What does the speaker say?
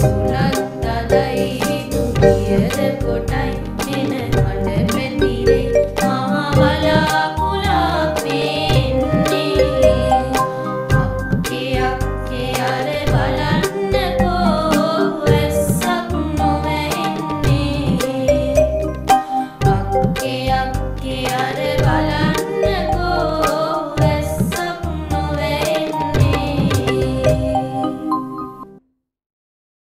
තුනත් තදයි දුකියද කොට